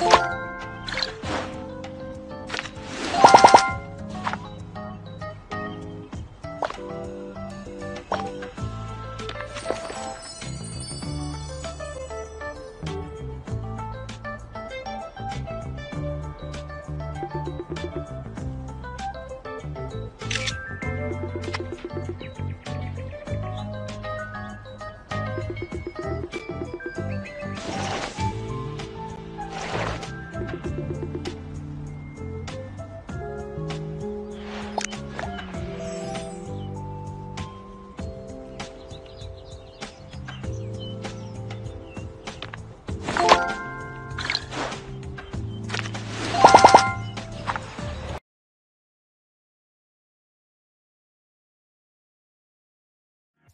you